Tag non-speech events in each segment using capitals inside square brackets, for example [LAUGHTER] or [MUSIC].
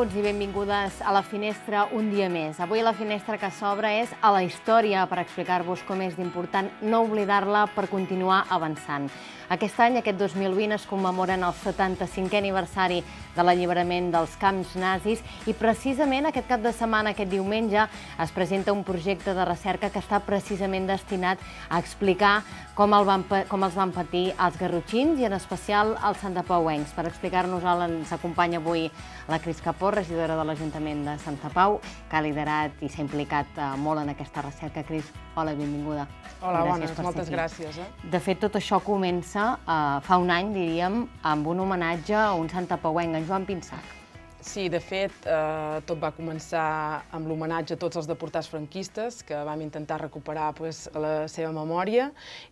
i benvingudes a la finestra un dia més. Avui la finestra que s'obre és a la història per explicar-vos com és d'important no oblidar-la per continuar avançant. Aquest any, aquest 2020, es commemoren el 75è aniversari de l'alliberament dels camps nazis i precisament aquest cap de setmana, aquest diumenge, es presenta un projecte de recerca que està precisament destinat a explicar com, el van, com els van patir els garrotxins i en especial els santapauencs. Per explicar-nos-el ens acompanya avui la Cris Capó, regidora de l'Ajuntament de Santa Pau, que ha liderat i s'ha implicat eh, molt en aquesta recerca. Cris, hola, benvinguda. Hola, gràcies bones, moltes gràcies. Eh? De fet, tot això comença eh, fa un any, diríem, amb un homenatge a un santapauenc, en Joan Pinsac. Sí, de fet, eh, tot va començar amb l'homenatge a tots els deportats franquistes, que vam intentar recuperar pues, la seva memòria,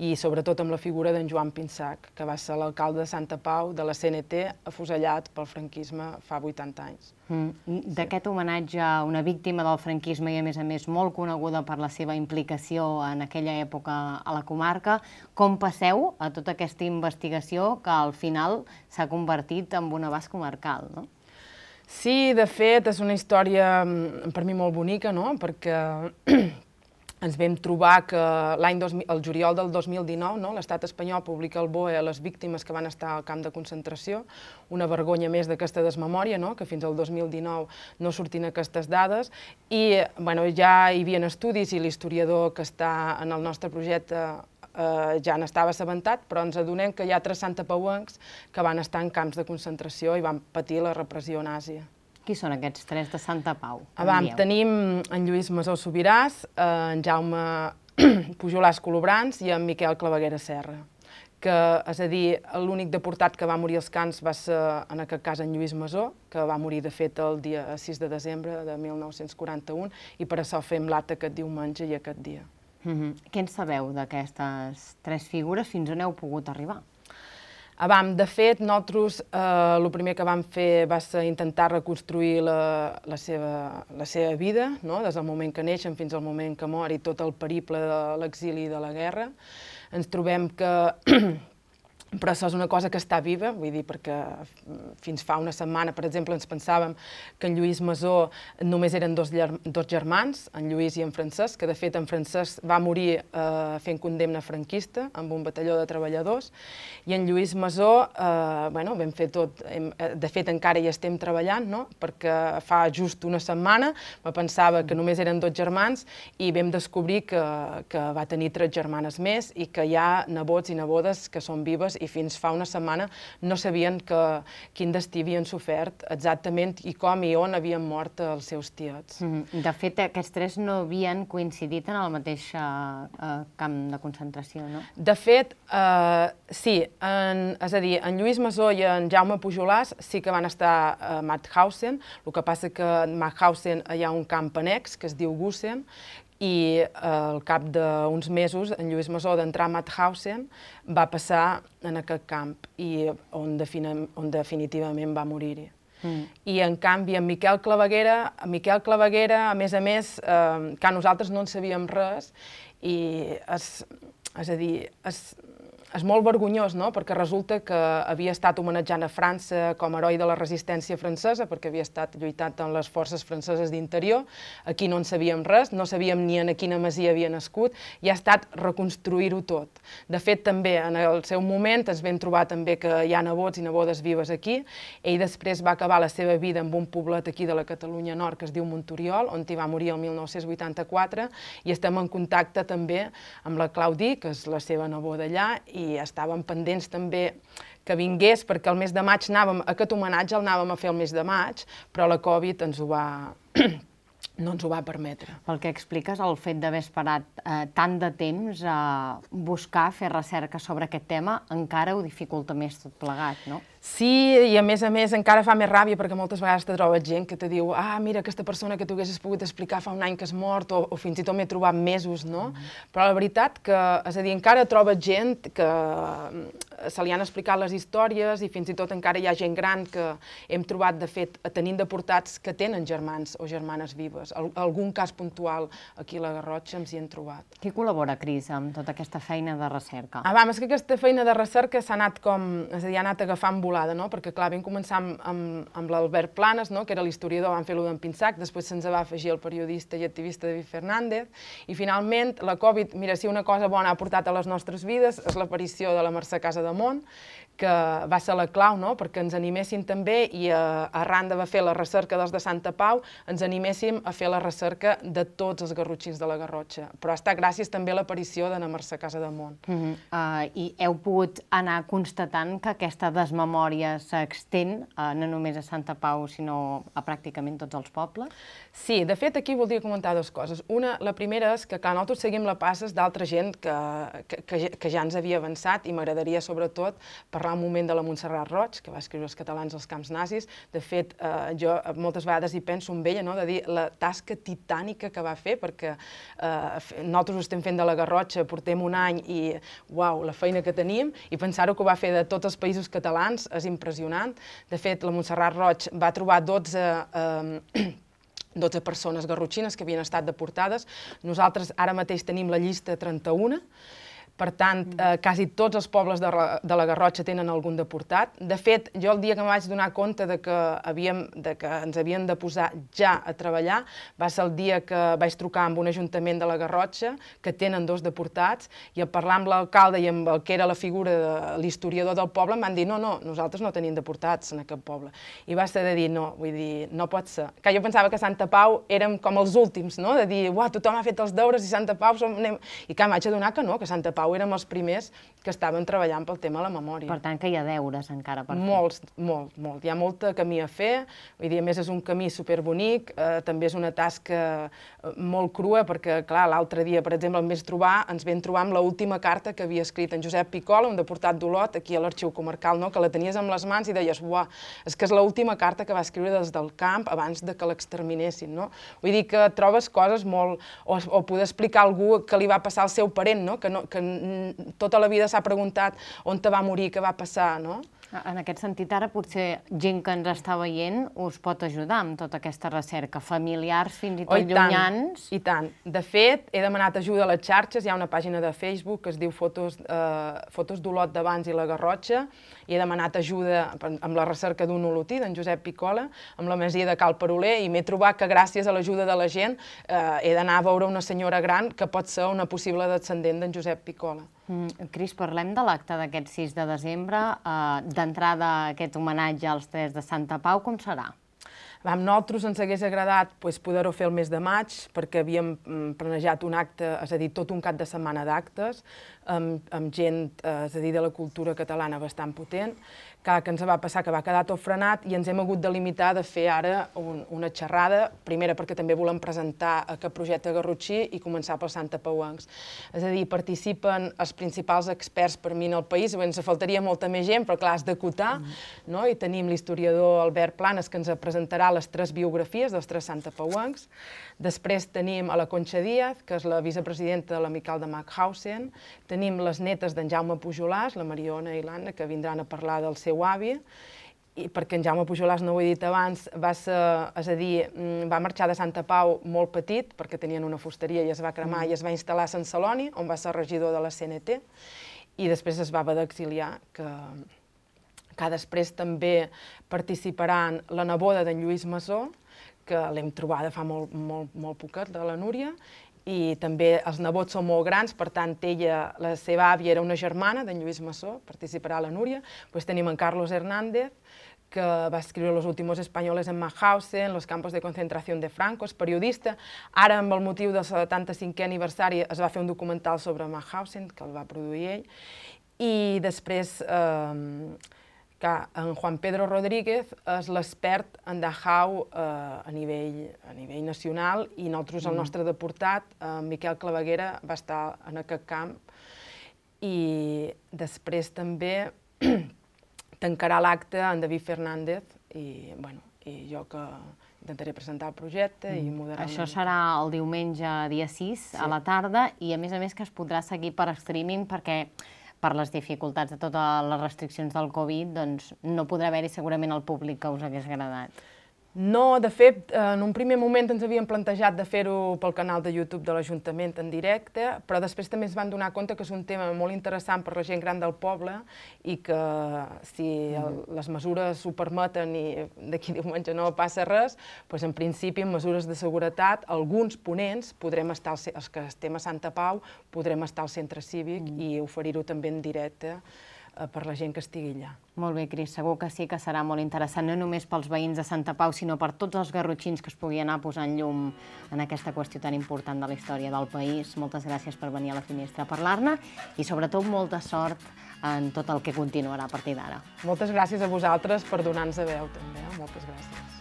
i sobretot amb la figura d'en Joan Pinsac, que va ser l'alcalde de Santa Pau de la CNT, afusellat pel franquisme fa 80 anys. Mm. D'aquest homenatge a una víctima del franquisme i, a més a més, molt coneguda per la seva implicació en aquella època a la comarca, com passeu a tota aquesta investigació que al final s'ha convertit en un abast comarcal, no? Sí, de fet, és una història mm, per mi molt bonica, no? perquè [CLEARS THROAT] ens vam trobar que l'any el juliol del 2019 no? l'estat espanyol publica el BOE a les víctimes que van estar al camp de concentració, una vergonya més d'aquesta desmemòria, no? que fins al 2019 no sortint aquestes dades, i bueno, ja hi havia estudis i l'historiador que està en el nostre projecte eh, ja n'estava assabentat, però ens adonem que hi ha 300 pauencs que van estar en camps de concentració i van patir la repressió nazi. Qui són aquests tres de Santa Pau? Abans, tenim en Lluís Masó Sobiràs, en Jaume [CLEARS THROAT] Pujolàs Colobrans i en Miquel Claveguera Serra que, és a dir, l'únic deportat que va morir als camps va ser, en aquest cas, en Lluís Masó, que va morir, de fet, el dia 6 de desembre de 1941, i per això fem l'acte aquest diumenge i aquest dia. Mm -hmm. Què en sabeu d'aquestes tres figures? Fins on heu pogut arribar? Abans, de fet, nosaltres eh, el primer que vam fer va ser intentar reconstruir la, la, seva, la seva vida, no? des del moment que neixen fins al moment que mor i tot el periple de l'exili i de la guerra. Ens trobem que però això és una cosa que està viva, vull dir, perquè fins fa una setmana, per exemple, ens pensàvem que en Lluís Masó només eren dos, dos germans, en Lluís i en Francesc, que de fet en Francesc va morir eh, fent condemna franquista amb un batalló de treballadors, i en Lluís Masó, eh, bueno, vam fer tot, hem, eh, de fet encara hi estem treballant, no? perquè fa just una setmana me pensava que només eren dos germans i vam descobrir que, que va tenir tres germanes més i que hi ha nebots i nebodes que són vives i fins fa una setmana no sabien que, quin destí havien sofert exactament i com i on havien mort els seus tiets. Mm -hmm. De fet, aquests tres no havien coincidit en el mateix uh, camp de concentració, no? De fet, uh, sí, en, és a dir, en Lluís Masó i en Jaume Pujolàs sí que van estar a Mauthausen, el que passa que a Mauthausen hi ha un camp annex que es diu Gusen, i eh, al cap d'uns mesos en Lluís Masó d'entrar a Mauthausen va passar en aquest camp i on, on definitivament va morir-hi. Mm. I en canvi en Miquel Claveguera, en Miquel Claveguera, a més a més, eh, que nosaltres no en sabíem res i és, és a dir, és, és molt vergonyós, no?, perquè resulta que havia estat homenatjant a França com a heroi de la resistència francesa, perquè havia estat lluitant en les forces franceses d'interior, aquí no en sabíem res, no sabíem ni en quina masia havia nascut, i ha estat reconstruir-ho tot. De fet, també, en el seu moment, ens vam trobar també que hi ha nebots i nebodes vives aquí, ell després va acabar la seva vida en un poblet aquí de la Catalunya Nord que es diu Montoriol, on hi va morir el 1984, i estem en contacte també amb la Claudi, que és la seva neboda allà, i i estàvem pendents també que vingués, perquè el mes de maig anàvem, aquest homenatge el anàvem a fer el mes de maig, però la Covid ens ho va, [CLEARS THROAT] no ens ho va permetre. Pel que expliques, el fet d'haver esperat eh, tant de temps a buscar, fer recerca sobre aquest tema, encara ho dificulta més tot plegat, no? Sí, i a més a més encara fa més ràbia perquè moltes vegades te trobes gent que te diu ah, mira, aquesta persona que tu haguessis pogut explicar fa un any que és mort o, o fins i tot m'he trobat mesos, no? Mm -hmm. Però la veritat que, és a dir, encara trobes gent que mm, se li han explicat les històries i fins i tot encara hi ha gent gran que hem trobat, de fet, tenint deportats que tenen germans o germanes vives. Al, algun cas puntual aquí a la Garrotxa ens hi hem trobat. Qui col·labora, Cris, amb tota aquesta feina de recerca? Ah, va, és que aquesta feina de recerca s'ha anat com, és a dir, ha anat agafant volant volada, no? perquè clar, vam començar amb, amb, amb l'Albert Planes, no? que era l'historiador, vam fer-lo d'en Pinsac, després se'ns va afegir el periodista i activista David Fernández, i finalment la Covid, mira, si una cosa bona ha portat a les nostres vides és l'aparició de la Mercè Casa de Mont, que va ser la clau no? perquè ens animéssim també i a, eh, arran de fer la recerca dels de Santa Pau ens animéssim a fer la recerca de tots els garrotxins de la Garrotxa. Però estat gràcies també a l'aparició d'Anna Mercè Casa de Mont. Uh -huh. uh, I heu pogut anar constatant que aquesta desmemòria s'extén uh, no només a Santa Pau sinó a pràcticament tots els pobles? Sí, de fet aquí voldria comentar dues coses. Una, la primera és que clar, nosaltres seguim la passes d'altra gent que, que, que, que ja ens havia avançat i m'agradaria sobretot parlar un moment de la Montserrat Roig, que va escriure els catalans als camps nazis. De fet, eh, jo moltes vegades hi penso amb ella, no?, de dir la tasca titànica que va fer, perquè eh, nosaltres ho estem fent de la Garrotxa, portem un any i, uau, la feina que tenim, i pensar-ho que ho va fer de tots els països catalans és impressionant. De fet, la Montserrat Roig va trobar 12... Eh, 12 persones garrotxines que havien estat deportades. Nosaltres ara mateix tenim la llista 31 per tant, eh, quasi tots els pobles de, de la Garrotxa tenen algun deportat. De fet, jo el dia que em vaig donar compte de que, havíem, de que ens havien de posar ja a treballar va ser el dia que vaig trucar amb un ajuntament de la Garrotxa, que tenen dos deportats, i a parlar amb l'alcalde i amb el que era la figura de l'historiador del poble, em van dir no, no, nosaltres no tenim deportats en aquest poble. I va ser de dir no, vull dir, no pot ser. Que jo pensava que Santa Pau érem com els últims, no? de dir, uah, tothom ha fet els deures i Santa Pau som... I que m'haig adonar que no, que Santa Pau Pau érem els primers que estaven treballant pel tema de la memòria. Per tant, que hi ha deures encara per fer. Molts, molt, molt. Hi ha molt camí a fer, vull dir, a més és un camí superbonic, eh, també és una tasca eh, molt crua, perquè, clar, l'altre dia, per exemple, em vam trobar, ens vam trobar amb l'última carta que havia escrit en Josep Picola, un deportat d'Olot, aquí a l'Arxiu Comarcal, no? que la tenies amb les mans i deies, uah, és que és l'última carta que va escriure des del camp abans de que l'exterminessin, no? Vull dir que trobes coses molt... O, o poder explicar a algú que li va passar al seu parent, no? Que, no, que tota la vida s'ha preguntat on te va morir, què va passar, no? En aquest sentit, ara potser gent que ens està veient us pot ajudar amb tota aquesta recerca, familiars fins i tot oh, i llunyans. Tant, I tant. De fet, he demanat ajuda a les xarxes, hi ha una pàgina de Facebook que es diu Fotos, eh, Fotos d'Olot d'abans i la Garrotxa, i he demanat ajuda amb la recerca d'un olotí, d'en Josep Picola, amb la masia de Cal Peroler, i m'he trobat que gràcies a l'ajuda de la gent eh, he d'anar a veure una senyora gran que pot ser una possible descendent d'en Josep Picola. Mm, Cris, parlem de l'acte d'aquest 6 de desembre. Uh, D'entrada, aquest homenatge als tres de Santa Pau, com serà? A nosaltres ens hagués agradat pues, poder-ho fer el mes de maig, perquè havíem mm, planejat un acte, és a dir, tot un cap de setmana d'actes, amb, amb gent, eh, és a dir, de la cultura catalana bastant potent, que, que ens va passar que va quedar tot frenat i ens hem hagut de limitar de fer ara un, una xerrada, primera perquè també volem presentar aquest projecte Garrotxí i començar pel Santa Pauencs. És a dir, participen els principals experts per mi en el país, ens faltaria molta més gent, però clar, has d'acotar, mm. no? i tenim l'historiador Albert Planes que ens presentarà les tres biografies dels tres Santa Pauencs. Després tenim a la Conxa Díaz, que és la vicepresidenta de l'Amical de Mackhausen. Tenim les netes d'en Jaume Pujolàs, la Mariona i l'Anna, que vindran a parlar del seu avi i perquè en Jaume Pujolàs, no ho he dit abans, va ser, és a dir, mm, va marxar de Santa Pau molt petit, perquè tenien una fusteria i es va cremar mm. i es va instal·lar a Sant Celoni, on va ser regidor de la CNT, i després es va haver d'exiliar, que, que després també participaran la neboda d'en Lluís Masó, que l'hem trobada fa molt, molt, molt poquet, de la Núria, i també els nebots són molt grans, per tant, ella, la seva àvia era una germana d'en Lluís Massó, participarà a la Núria. Pues tenim en Carlos Hernández, que va escriure Los últimos españoles en Mauthausen, Los campos de concentració de Franco, és periodista. Ara, amb el motiu del 75è aniversari, es va fer un documental sobre Mauthausen, que el va produir ell. I després, eh, que en Juan Pedro Rodríguez és l'expert en Dachau eh, a, nivell, a nivell nacional i nosaltres, el mm. nostre deportat, en Miquel Claveguera, va estar en aquest camp i després també [CLEARS THROAT] tancarà l'acte en David Fernández i, bueno, i jo que intentaré presentar el projecte mm. i moderar... Això serà el diumenge dia 6 sí. a la tarda i a més a més que es podrà seguir per streaming perquè per les dificultats de totes les restriccions del Covid, doncs no podrà haver-hi segurament el públic que us hagués agradat. No, de fet, en un primer moment ens havíem plantejat de fer-ho pel canal de YouTube de l'Ajuntament en directe, però després també ens van donar compte que és un tema molt interessant per la gent gran del poble i que si el, les mesures ho permeten i d'aquí diumenge no passa res, doncs en principi, en mesures de seguretat, alguns ponents podrem estar, els que estem a Santa Pau, podrem estar al centre cívic mm. i oferir-ho també en directe Eh, per la gent que estigui allà. Molt bé, Cris, segur que sí que serà molt interessant, no només pels veïns de Santa Pau, sinó per tots els garrotxins que es pugui anar posant llum en aquesta qüestió tan important de la història del país. Moltes gràcies per venir a la finestra a parlar-ne i sobretot molta sort en tot el que continuarà a partir d'ara. Moltes gràcies a vosaltres per donar-nos a veu també, eh? moltes gràcies.